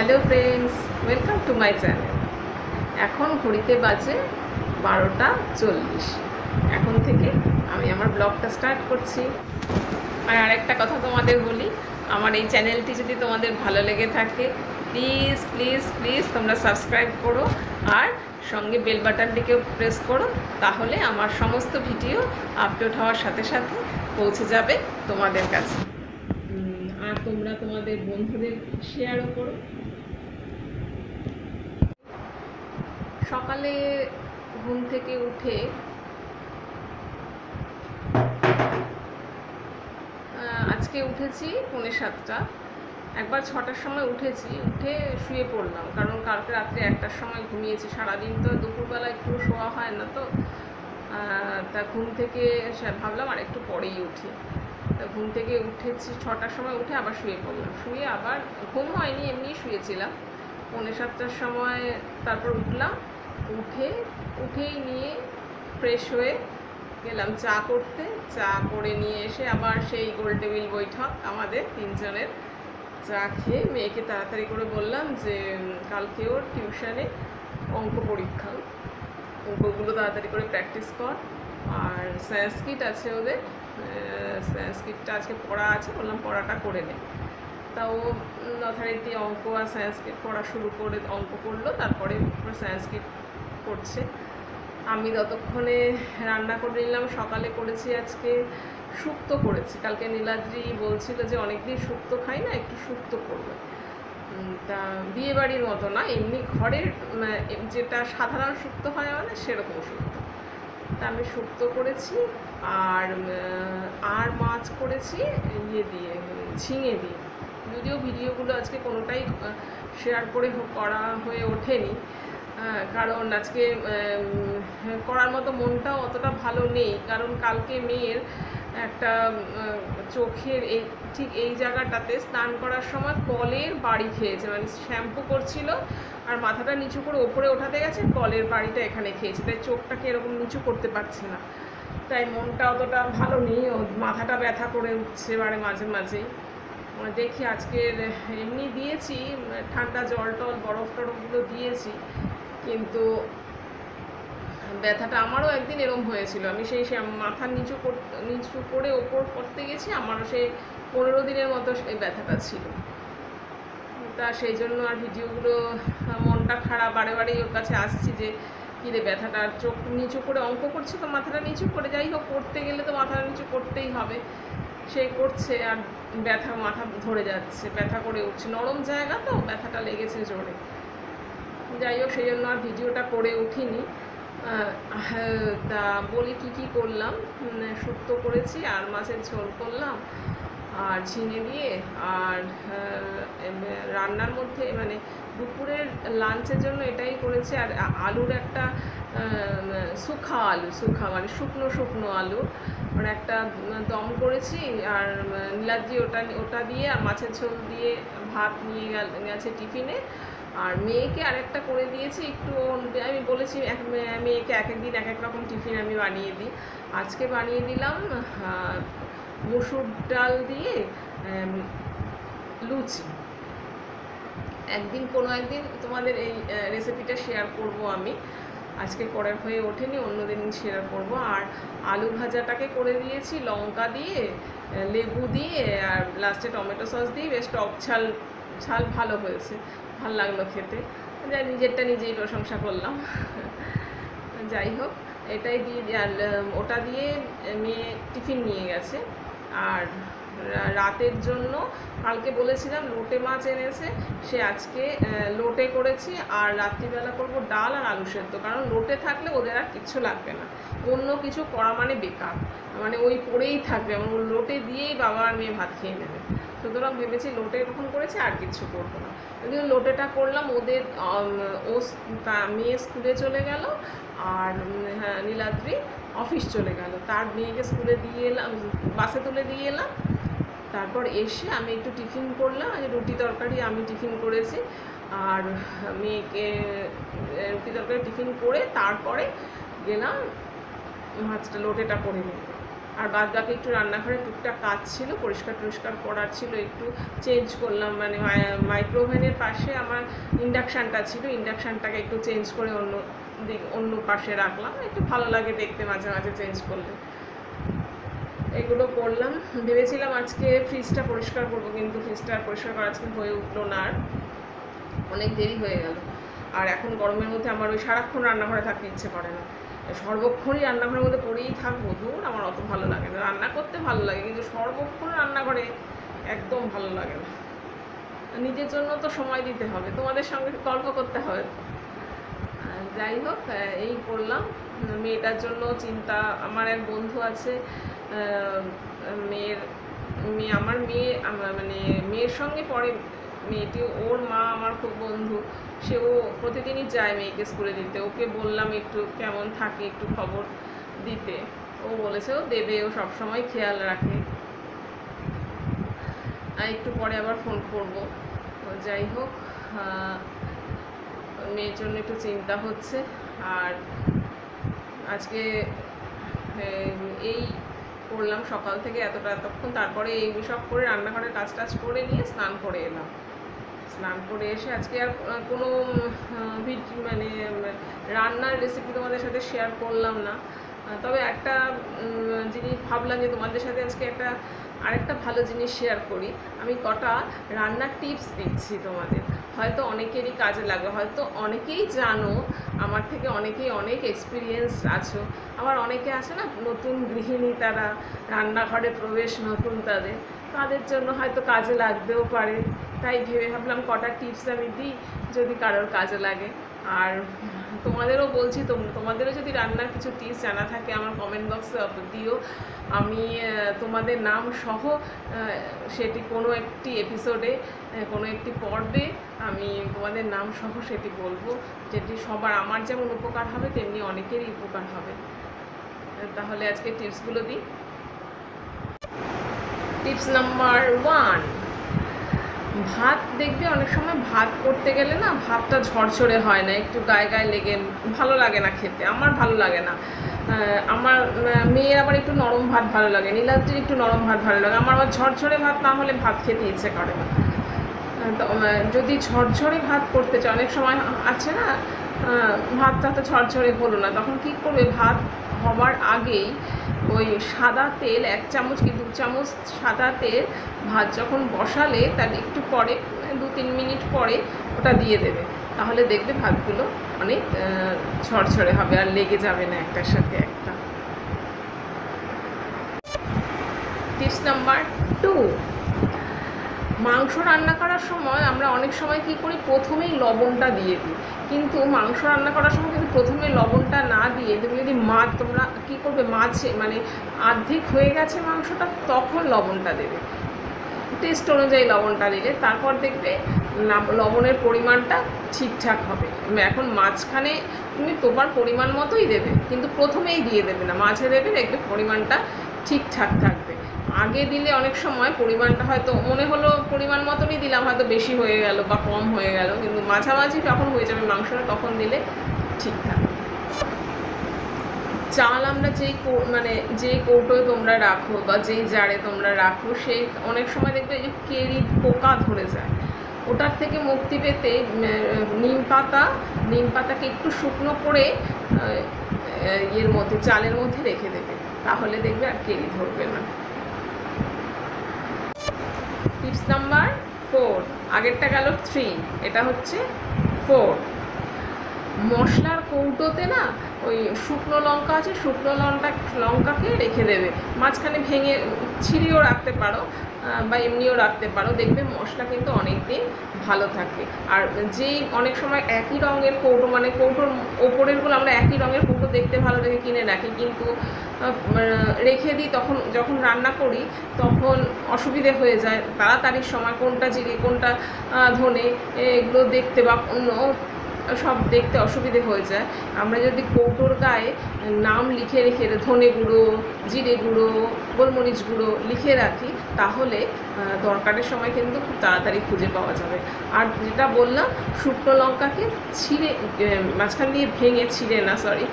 Hello friends, welcome to my channel. এখন ঘড়িতে বাজে বারোটা চল্লিশ। এখন থেকে আমি আমার ব্লগটা স্টার্ট করছি। আর আরেকটা কথা তোমাদের বলি, আমার এই চ্যানেলটি যদি তোমাদের ভালো লেগে থাকে প্লিজ প্লিজ প্লিজ তোমরা সাবস্ক্রাইব করো আর সঙ্গে বেল বাটনটিকেও প্রেস করো, তাহলে আমার সমস্ত ভিডিও আপলোড হওয়ার সাথে সাথে পৌঁছে যাবে তোমাদের কাছে। আর তোমরা তোমাদের বন্ধুদের শেয়ারও করো। সকালে ঘুম থেকে উঠে আজকে উঠেছি পৌনে সাতটা। একবার ছটার সময় উঠেছি, উঠে শুয়ে পড়লাম। কারণ কালকে রাত্রে একটার সময় ঘুমিয়েছি। সারাদিন তো দুপুরবেলা একটু শোয়া হয় না তো। তা ঘুম থেকে ভাবলাম আর একটু পরেই উঠি। তা ঘুম থেকে উঠেছি, ছটার সময় উঠে আবার শুয়ে পড়লাম। শুয়ে আবার ঘুম হয়নি এমনি শুয়েছিলাম। পৌনে সাতটার সময় তারপর উঠলাম। উঠে, উঠেই নিয়ে ফ্রেশ হয়ে গেলাম চা করতে। চা করে নিয়ে এসে আবার সেই গোল টেবিল বৈঠক আমাদের তিনজনের চা খেয়ে মেয়েকে তাড়াতাড়ি করে বললাম যে কালকে ওর টিউশনে অঙ্ক পরীক্ষা। অঙ্কগুলো তাড়াতাড়ি করে প্র্যাকটিস কর। আর সংস্কৃত আছে ওদের। সংস্কৃতটা আজকে পড়া আছে, বললাম পড়াটা করে নে। তাও যথারীতি অঙ্ক আর সংস্কৃত পড়া শুরু করে, অঙ্ক করল, তারপরে সংস্কৃত করছে। আমি ততক্ষণে রান্না করে নিলাম, সকালে করেছি, আজকে শুক্তো করেছি। কালকে নীলাদ্রি বলছিল যে অনেকদিন শুক্তো খাই না, একটু শুক্তো করবে। তা বিয়ে বাড়ির মতো না, এমনি ঘরের যেটা সাধারণ শুক্তো হয় মানে সেরকম শুক্তো। তা আমি শুক্তো করেছি আর আর মাছ করেছি ইয়ে দিয়ে, ঝিঙে দিয়ে। যদিও ভিডিওগুলো আজকে কোনোটাই শেয়ার করে করা হয়ে ওঠেনি। কারণ আজকে করার মতো মনটাও অতটা ভালো নেই। কারণ কালকে মেয়ের একটা চোখের এই, ঠিক এই জায়গাটাতে স্নান করার সময় কলের বাড়ি খেয়েছে। মানে শ্যাম্পু করছিল আর মাথাটা নিচু করে ওপরে ওঠাতে গেছে, কলের বাড়িটা এখানে খেয়েছে। তাই চোখটাকে এরকম নিচু করতে পারছে না। তাই মনটা অতটা ভালো নেই। মাথাটা ব্যথা করে উঠছে বারে মাঝে মাঝেই। দেখি আজকের, এমনি দিয়েছি, ঠান্ডা জল টল, বরফ টরফগুলো দিয়েছি। কিন্তু ব্যথাটা আমারও একদিন এরম হয়েছিল। আমি সেই সে মাথা নিচু নিচু করে ওপর করতে গেছি, আমারও সেই পনেরো দিনের মতো সেই ব্যথাটা ছিল। তা সেই জন্য আর ভিডিওগুলো, মনটা খারাপ, বারে বারেই ওর কাছে আসছি যে, কী রে ব্যথাটা আর চোখ নিচু করে অঙ্ক করছে তো মাথাটা নিচু করে? যাই হোক, করতে গেলে তো মাথাটা নিচু করতেই হবে। সে করছে আর ব্যথা, মাথা ধরে যাচ্ছে, ব্যথা করে উঠছে। নরম জায়গা তো, ব্যথাটা লেগেছে জোরে। যাই হোক সেই জন্য আর ভিডিওটা করে উঠিনি। হ্যাঁ, তা বলি কি কি করলাম? শুক্তো করেছি আর মাছের ঝোল করলাম আর ঝিঙে দিয়ে আর রান্নার মধ্যে মানে দুপুরের লাঞ্চের জন্য এটাই করেছি আর আলুর একটা শুখা আলু শুখা মানে শুকনো শুকনো আলু মানে একটা দম করেছি আর নীলাদ্রি ওটা ওটা দিয়ে আর মাছের ঝোল দিয়ে ভাত নিয়ে গেছে টিফিনে আর মেয়েকে আরেকটা করে দিয়েছি, একটু আমি বলেছি এক মেয়েকে এক এক দিন এক এক রকম টিফিন আমি বানিয়ে দিই। আজকে বানিয়ে দিলাম মসুর ডাল দিয়ে লুচি। একদিন কোনো একদিন তোমাদের এই রেসিপিটা শেয়ার করব আমি। আজকে করার হয়ে ওঠেনি, অন্য অন্যদিন শেয়ার করব। আর আলু ভাজাটাকে করে দিয়েছি, লঙ্কা দিয়ে লেবু দিয়ে, আর লাস্টে টমেটো সস দিয়ে, বেশ টক ঝাল ঝাল ভালো হয়েছে। ভালো লাগল খেতে। যাই, নিজেরটা নিজেই প্রশংসা করলাম। যাই হোক, এটাই দিয়ে আর ওটা দিয়ে মেয়ে টিফিন নিয়ে গেছে। আর রাতের জন্য কালকে বলেছিলাম লোটে মাছ এনেছে। সে আজকে লোটে করেছি। আর রাত্রিবেলা করব ডাল আর আলু সেদ্ধ। কারণ লোটে থাকলে ওদের আর কিচ্ছু লাগবে না। অন্য কিছু করা মানে বেকার। মানে ওই পড়েই থাকবে। ওই লোটে দিয়েই বাবা আর মেয়ে ভাত খেয়ে নেবে। সুতরাং ভেবেছি লোটে এরকম করেছে, আর কিছু করব না। কিন্তু লোটেটা করলাম, ওদের ও মেয়ে স্কুলে চলে গেল, আর হ্যাঁ নীলাদ্রি অফিস চলে গেল। তার মেয়েকে স্কুলে দিয়ে এলাম, বাসে তুলে দিয়ে এলাম। তারপর এসে আমি একটু টিফিন করলাম রুটি তরকারি আমি টিফিন করেছি, আর মেয়েকে, রুটি তরকারি টিফিন করে তারপরে গেলাম মাছটা লোটেটা করে নিতে আর বাদ বাকি একটু রান্নাঘরে টুকটাক কাজ ছিল, পরিষ্কার টরিষ্কার করার ছিল, একটু চেঞ্জ করলাম মানে মাইক্রোওভেনের পাশে আমার ইন্ডাকশানটা ছিল ইন্ডাকশানটাকে একটু চেঞ্জ করে অন্য দিক, অন্য পাশে রাখলাম, একটু ভালো লাগে দেখতে মাঝে মাঝে চেঞ্জ করলে। এগুলো করলাম, ভেবেছিলাম আজকে ফ্রিজটা পরিষ্কার করব, কিন্তু ফ্রিজটা পরিষ্কার করা আজকে হয়ে উঠল না আর। অনেক দেরি হয়ে গেল। আর এখন গরমের মধ্যে আমার ওই সারাক্ষণ রান্নাঘরে থাকতে ইচ্ছে করে না। সর্বক্ষণই রান্নাঘরের মধ্যে পড়েই থাকব। দূর আমার অত ভালো লাগে না। রান্না করতে ভালো লাগে, কিন্তু সর্বক্ষণ রান্নাঘরে একদম ভালো লাগে না। নিজের জন্য তো সময় দিতে হবে, তোমাদের সঙ্গে গল্প করতে হবে। যাই হোক এই করলাম। মেয়েটার জন্য চিন্তা, আমার এক বন্ধু আছে মেয়ের, মেয়ে, আমার মেয়ে মানে মেয়ের সঙ্গে পড়ে মেয়েটি, ওর মা আমার খুব বন্ধু। সে ও প্রতিদিনই যায় মেয়েকে স্কুলে দিতে। ওকে বললাম একটু কেমন থাকে, একটু খবর দিতে। ও বলেছে, ও দেবে, ও সবসময় খেয়াল রাখে। আর একটু পরে আবার ফোন করব। যাই হোক মেয়ের জন্য একটু চিন্তা হচ্ছে। আর আজকে এই করলাম সকাল থেকে এতটা, এতক্ষণ তারপরে এই সব করে রান্নাঘরের কাজ টাজ করে নিয়ে স্নান করে এলাম। স্নান করে এসে আজকে আর কোনো মানে রান্নার রেসিপি তোমাদের সাথে শেয়ার করলাম না। তবে একটা জিনিস ভাবলাম যে তোমাদের সাথে আজকে একটা আরেকটা ভালো জিনিস শেয়ার করি। আমি কটা রান্নার টিপস দিচ্ছি তোমাদের। হয়তো অনেকেরই কাজে লাগবে হয়তো অনেকেই জানো, আমার থেকে অনেকেই অনেক এক্সপিরিয়েন্স আছো। আবার অনেকে আছে না, নতুন গৃহিণী তারা রান্নাঘরে প্রবেশ নতুন তাদের। তাদের জন্য হয়তো কাজে লাগতেও পারে। তাই ভেবে ভাবলাম কটা টিপস আমি দিই যদি কারোর কাজে লাগে। আর তোমাদেরও বলছি, তোম- তোমাদেরও যদি রান্নার কিছু টিপস জানা থাকে, আমার কমেন্ট বক্সে দিও। আমি তোমাদের নাম সহ সেটি কোনো একটি এপিসোডে কোনো একটি পর্বে আমি তোমাদের নাম সহ সেটি বলব। যেটি সবার, আমার যেমন উপকার হবে, তেমনি অনেকেরই উপকার হবে। তাহলে আজকে টিপসগুলো দিই। টিপস নাম্বার ওয়ান ভাত দেখবে, অনেক সময় ভাত করতে গেলে না ভাতটা ঝরঝরে হয় না, একটু গায়ে গায়ে লেগে, ভালো লাগে না খেতে, আমার ভালো লাগে না। আমার মেয়ের আবার একটু নরম ভাত ভালো লাগে, নীলাদ্রির একটু নরম ভাত ভালো লাগে, আমার আবার ঝরঝরে ভাত না হলে ভাত খেতে ইচ্ছে করে না। যদি ঝরঝরে ভাত করতে চায় অনেক সময় আছে না ভাতটা তো ঝরঝরে হলো না, তখন কি করবে? ভাত হবার আগেই ওই সাদা তেল, এক চামচ কি দু চামচ সাদা তেল ভাত যখন বসালে তার একটু পরে মানে দু তিন মিনিট পরে ওটা দিয়ে দেবে। তাহলে দেখবে ভাতগুলো অনেক ঝরঝরে হবে আর লেগে যাবে না একটার সাথে একটা। টিপস নাম্বার টু, মাংস রান্না করার সময় আমরা অনেক সময় কি করি, প্রথমেই লবণটা দিয়ে দিই। কিন্তু মাংস রান্না করার সময় কিন্তু প্রথমে লবণটা না দিয়ে তুমি মাছ তোমরা কি করবে? মাছে মানে অর্ধেক হয়ে গেছে মাংসটা, তখন লবণটা দেবে। টেস্ট অনুযায়ী লবণটা দিলে তারপর দেখবে লবণের পরিমাণটা ঠিকঠাক হবে। এখন মাঝখানে তুমি তোমার পরিমাণ মতোই দেবে, কিন্তু প্রথমেই দিয়ে দেবে না। মাঝে দেবে, দেখবে পরিমাণটা ঠিকঠাক থাকবে। আগে দিলে অনেক সময় পরিমাণটা হয়তো, মনে হলো পরিমাণ মতনই দিলাম, হয়তো বেশি হয়ে গেল বা কম হয়ে গেল, কিন্তু মাঝামাঝি যখন হয়ে যাবে মাংসটা, তখন দিলে ঠিকঠাক। চাল আমরা যেই মানে যেই কৌটোয় তোমরা রাখো বা যেই জারে তোমরা রাখো সেই অনেক সময় দেখবে যে কেরি পোকা ধরে যায়। ওটার থেকে মুক্তি পেতে নিম পাতা, নিম পাতাকে একটু শুকনো করে ইয়ের মধ্যে, চালের মধ্যে রেখে দেবে। তাহলে দেখবে আর কেরি ধরবে না। Tips number four. আগেরটা গেল থ্রি। এটা হচ্ছে ফোর। মশলার কৌটোতে না ওই শুকনো লঙ্কা আছে, শুকনো লঙ্কা, লঙ্কাকে রেখে দেবে। মাঝখানে ভেঙে ছিঁড়িয়েও রাখতে পারো বা এমনিও রাখতে পারো। দেখবে মশলা কিন্তু অনেক দিন ভালো থাকে। আর যেই অনেক সময় একই রঙের কৌটো মানে কৌটোর ওপরেরগুলো আমরা একই রঙের কৌটো দেখতে ভালো দেখে কিনে রাখি, কিন্তু রেখে দিই তখন, যখন রান্না করি, তখন অসুবিধে হয়ে যায়। তাড়াতাড়ির সময় কোনটা জিরে, কোনটা ধনে, এগুলো দেখতে বা অন্য সব দেখতে অসুবিধে হয়ে যায়। আমরা যদি কৌটোর গায়ে নাম লিখে রেখে ধনে গুঁড়ো, জিরে গুঁড়ো, গোলমরিচ গুঁড়ো লিখে রাখি, তাহলে দরকারের সময় কিন্তু খুব তাড়াতাড়ি খুঁজে পাওয়া যাবে। আর যেটা বললাম, শুকনো লঙ্কাকে ছিঁড়ে মাঝখান দিয়ে ভেঙে ছিঁড়ে না সরি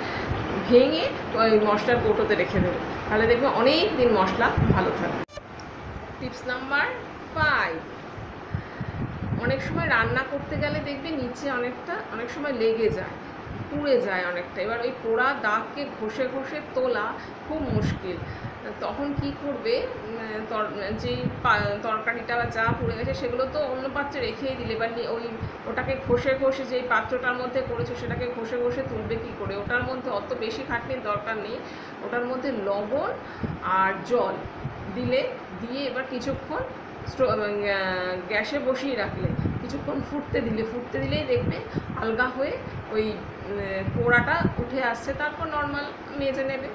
ভেঙে ওই মশলার কৌটোতে রেখে দেবে। তাহলে দেখবে অনেক দিন মশলা ভালো থাকবে। টিপস নাম্বার ফাইভ অনেক সময় রান্না করতে গেলে দেখবে নিচে অনেকটা, অনেক সময় লেগে যায়, পুড়ে যায় অনেকটা। এবার ওই পোড়া দাগকে ঘষে ঘষে তোলা খুব মুশকিল। তখন কি করবে? যেই তরকারিটা বা যা পুড়ে গেছে সেগুলো তো অন্য পাত্রে রেখেই দিলে। নি- ওই ওটাকে ঘষে ঘষে যেই পাত্রটার মধ্যে করেছ সেটাকে ঘষে ঘষে তুলবে কি করে? ওটার মধ্যে অত বেশি খাটনির দরকার নেই। ওটার মধ্যে লবণ আর জল দিলে, দিয়ে এবার কিছুক্ষণ গ্যাসে বসিয়ে রাখলে, কিছুক্ষণ ফুটতে দিলে, ফুটতে দিলেই দেখবে আলগা হয়ে ওই পোড়াটা উঠে আসছে, তারপর নর্মাল মেজে নেবে।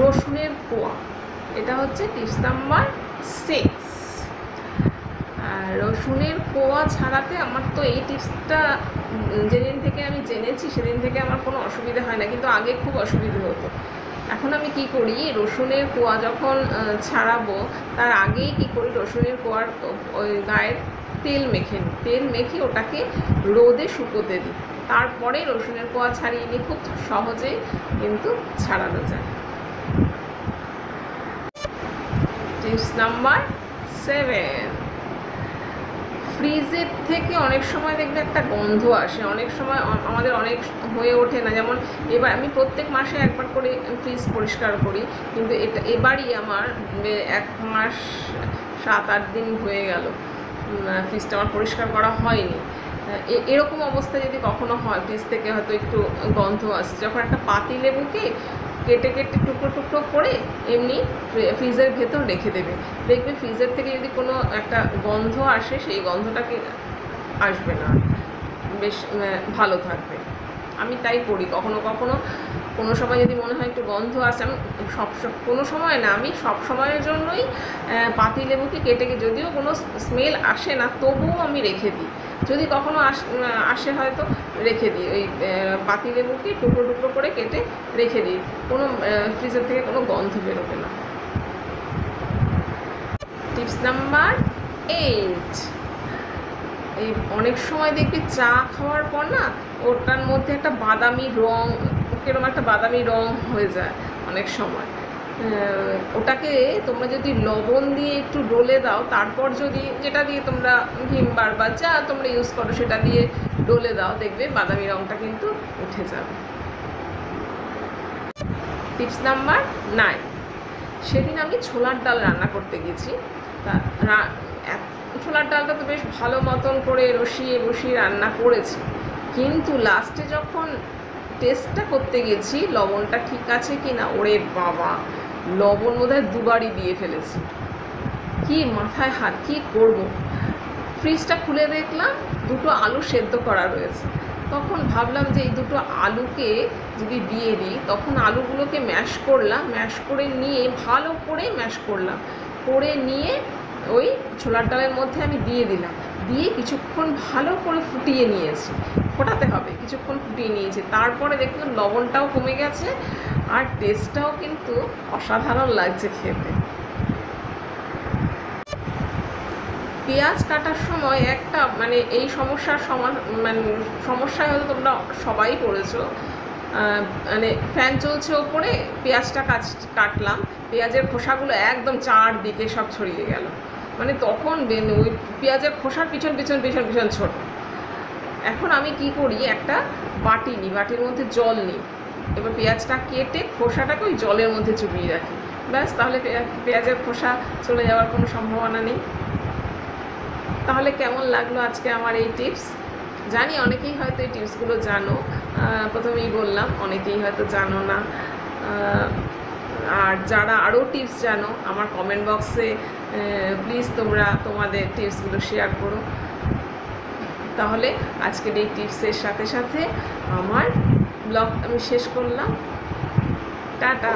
রসুনের কোয়া এটা হচ্ছে টিপস নাম্বার সিক্স রসুনের কোয়া ছাড়াতে আমার তো এই টিপসটা যেদিন থেকে আমি জেনেছি, সেদিন থেকে আমার কোনো অসুবিধা হয় না, কিন্তু আগে খুব অসুবিধে হতো। এখন আমি কি করি? রসুনের কোয়া যখন ছাড়াবো, তার আগেই কি করি? রসুনের কোয়ার ওই গায়ের তেল মেখে নিই। তেল মেখে ওটাকে রোদে শুকোতে দিই। তারপরে রসুনের কোয়া ছাড়িয়ে নিই। খুব সহজেই কিন্তু ছাড়ানো যায়। Tips number seven. ফ্রিজের থেকে অনেক সময় দেখবে একটা গন্ধ আসে। অনেক সময় আমাদের অনেক হয়ে ওঠে না। যেমন এবার আমি প্রত্যেক মাসে একবার করে ফ্রিজ পরিষ্কার করি। কিন্তু এটা, এবারই আমার এক মাস, সাত, আট দিন হয়ে গেল। ফ্রিজটা আমার পরিষ্কার করা হয়নি। এরকম অবস্থা যদি কখনো হয়, ফ্রিজ থেকে হয়তো একটু গন্ধ আসছে যখন একটা পাতি লেবুকে কেটে কেটে টুকরো টুকরো করে এমনি ফ্রিজের ভেতর রেখে দেবে। দেখবে ফ্রিজের থেকে যদি কোনো একটা গন্ধ আসে, সেই গন্ধটাকে আসবে না। বেশ ভালো থাকবে। আমি তাই করি। কখনো কখনো কোনো সময় যদি মনে হয় একটু গন্ধ আসে, আমি সব কোনো সময় না, আমি সব সময়ের জন্যই পাতি লেবুকে কেটে, যদিও কোনো স্মেল আসে না, তবুও আমি রেখে দিই। যদি কখনো আস- আসে হয়তো রেখে দিই। ওই পাতি লেবুকে টুকরো টুকরো করে কেটে রেখে দিই। কোনো ফ্রিজের থেকে কোনো গন্ধ বেরোবে না। Tips number eight. এই অনেক সময় দেখবি চা খাওয়ার পর না ওটার মধ্যে একটা বাদামি রং কীরকম একটা বাদামি রং হয়ে যায় অনেক সময়। ওটাকে তোমরা যদি লবণ দিয়ে একটু ডলে দাও, তারপর যদি যেটা দিয়ে তোমরা ভিমবার বা যা তোমরা ইউজ করো, সেটা দিয়ে ডলে দাও, দেখবে বাদামি রংটা কিন্তু উঠে যাবে। টিপস নাম্বার নাইন সেদিন আমি ছোলার ডাল রান্না করতে গেছি। তা ছোলার ডালটা তো বেশ ভালো মতন করে রসিয়ে বসিয়ে রান্না করেছি। কিন্তু লাস্টে যখন টেস্টটা করতে গেছি, লবণটা ঠিক আছে কি না ওরে বাবা! লবণ বোধহয় দুবারই দিয়ে ফেলেছি। কি মাথায় হাত, কি করব? ফ্রিজটা খুলে দেখলাম, দুটো আলু সেদ্ধ করা রয়েছে। তখন ভাবলাম যে এই দুটো আলুকে যদি দিয়ে দিই, তখন আলুগুলোকে ম্যাশ করলাম, ম্যাশ করে নিয়ে ভালো করে ম্যাশ করলাম। করে নিয়ে ওই ছোলার ডালের মধ্যে আমি দিয়ে দিলাম। দিয়ে কিছুক্ষণ ভালো করে ফুটিয়ে নিয়েছি। ফোটাতে হবে, কিছুক্ষণ ফুটিয়ে নিয়েছি। তারপরে দেখলাম লবণটাও কমে গেছে আর টেস্টটাও কিন্তু অসাধারণ লাগছে খেতে। পেঁয়াজ কাটার সময় একটা মানে এই সমস্যার সমা মানে সমস্যায় হয়তো তোমরা সবাই পড়েছো। মানে ফ্যান চলছে ওপরে, পেঁয়াজটা কাট কাটলাম। পেঁয়াজের খোসাগুলো একদম চারদিকে সব ছড়িয়ে গেল। মানে তখন ওই পেঁয়াজের খোসার পিছন পিছন পিছন পিছন ছোট। এখন আমি কি করি? একটা বাটি নিই, বাটির মধ্যে জল নিই। এবার পেঁয়াজটা কেটে খোসাটাকে ওই জলের মধ্যে চুবিয়ে রাখি। ব্যাস, তাহলে পেঁয়া- পেঁয়াজের খোসা চলে যাওয়ার কোনো সম্ভাবনা নেই। তাহলে কেমন লাগল আজকে আমার এই টিপস? জানি অনেকেই হয়তো এই টিপসগুলো জানো। প্রথমেই বললাম, অনেকেই হয়তো জানো না। আর যারা আরও টিপস জানো, আমার কমেন্ট বক্সে প্লিজ তোমরা তোমাদের টিপসগুলো শেয়ার করো। তাহলে আজকের এই টিপসের সাথে সাথে আমার ব্লগ আমি শেষ করলাম। টাটা।